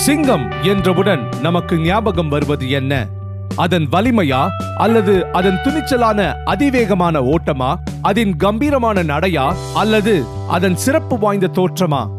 சிங்கம் என்றவுடன் நமக்கு ஞாபகம் வருவது என்ன? அதன் வலிமையா? அல்லது அதன் துணிச்சலான அதிவேகமான ஓட்டமா? அதன் கம்பீரமான நடையா? அல்லது அதன் சிறப்பு வாய்ந்த தோற்றமா?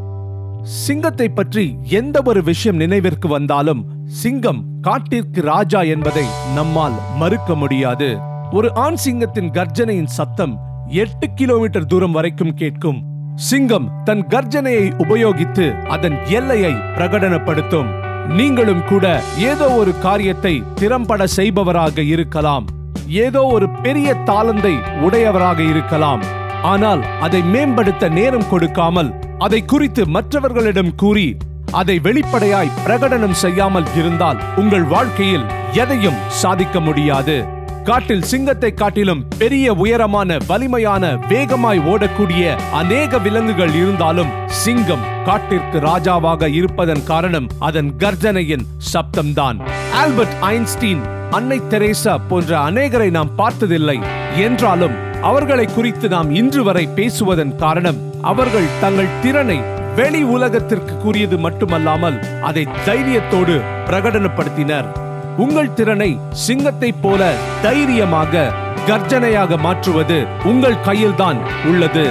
சிங்கத்தை பற்றி எந்த ஒரு விஷயம் நினைவிற்கு வந்தாலும் சிங்கம் காட்டிற்கு ராஜா என்பதை நம்மால் மறுக்க முடியாது. ஒரு ஆண் சிங்கத்தின் கர்ஜனையின் சத்தம் எட்டு கிலோமீட்டர் தூரம் வரைக்கும் கேட்கும். சிங்கம் தன் கர்ஜனையை உபயோகித்து அதன் எல்லையை பிரகடனப்படுத்தும். நீங்களும் கூட ஏதோ ஒரு காரியத்தை திறம்பட செய்பவராக இருக்கலாம். ஏதோ ஒரு பெரிய தாளந்தை உடையவராக இருக்கலாம். ஆனால் அதை மேம்படுத்த நேரம் கொடுக்காமல் அதை குறித்து மற்றவர்களிடம் கூறி அதை வெளிப்படையாய் பிரகடனம் செய்யாமல் இருந்தால் உங்கள் வாழ்க்கையில் எதையும் சாதிக்க முடியாது. காட்டில் சிங்கத்தை காட்டிலும் பெரிய உயரமான வலிமையான வேகமாய் ஓடக்கூடிய அநேக விலங்குகள் இருந்தாலும் சிங்கம் காட்டிற்கு ராஜாவாக இருப்பதன் காரணம் அதன் கர்ஜனையின் சப்தம்தான். ஆல்பர்ட் ஐன்ஸ்டீன் அன்னை தெரேசா போன்ற அநேகரை நாம் பார்த்ததில்லை. என்றாலும் அவர்களை குறித்து நாம் இன்று வரை பேசுவதன் காரணம் அவர்கள் தங்கள் திறனை வெளி உலகத்திற்கு கூறியது மட்டுமல்லாமல் அதை தைரியத்தோடு பிரகடனப்படுத்தினர். உங்கள் திறனை சிங்கத்தைப் போல தைரியமாக கர்ஜனையாக மாற்றுவது உங்கள் கையில்தான் உள்ளது.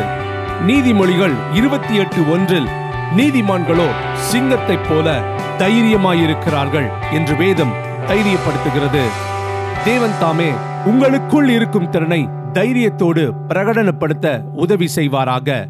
நீதிமொழிகள் இருபத்தி எட்டு ஒன்றில் நீதிமான்களோ சிங்கத்தைப் போல தைரியமாயிருக்கிறார்கள் என்று வேதம் தைரியப்படுத்துகிறது. தேவன் தாமே உங்களுக்குள் இருக்கும் திறனை தைரியத்தோடு பிரகடனப்படுத்த உதவி செய்வாராக.